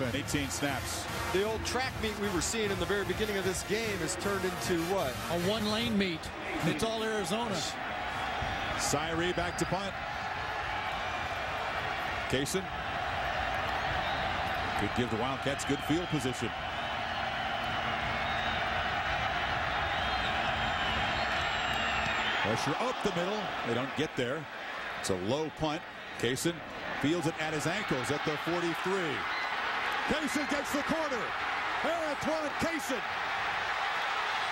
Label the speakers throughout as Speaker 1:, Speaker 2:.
Speaker 1: 18 snaps.
Speaker 2: The old track meet we were seeing in the very beginning of this game has turned into what?
Speaker 3: A one-lane meet. Hmm. It's all Arizona.
Speaker 1: Siree back to punt. Cason. Could give the Wildcats good field position. Pressure up the middle. They don't get there. It's a low punt. Cason feels it at his ankles at the 43. Cason gets the corner. Antoine Cason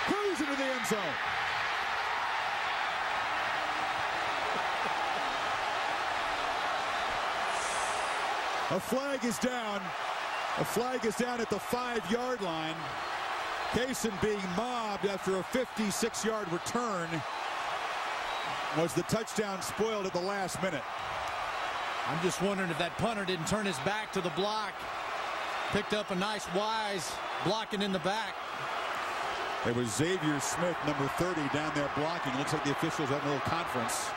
Speaker 1: cruising into the end zone. A flag is down. A flag is down at the five-yard line. Cason being mobbed after a 56-yard return. Was the touchdown spoiled at the last minute?
Speaker 3: I'm just wondering if that punter didn't turn his back to the block. Picked up a nice wise blocking in the back.
Speaker 1: It was Xavier Smith, number 30, down there blocking. Looks like the officials have a little conference.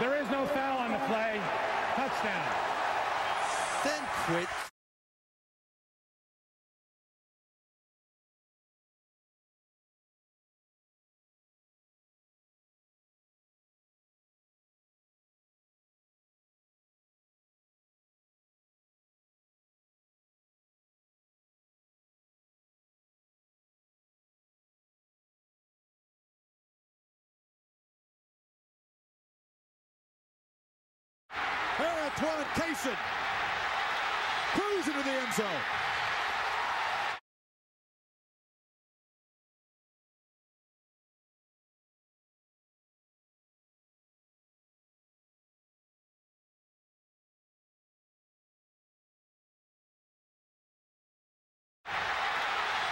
Speaker 4: There is no foul on the play. Touchdown.
Speaker 2: Then quit.
Speaker 1: Antoine Cason cruising to the end zone.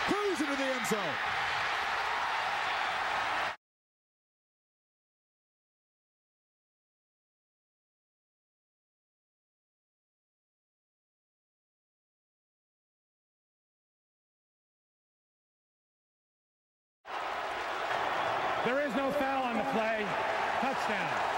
Speaker 1: Cruising to the end zone.
Speaker 4: There is no foul on the play. Touchdown.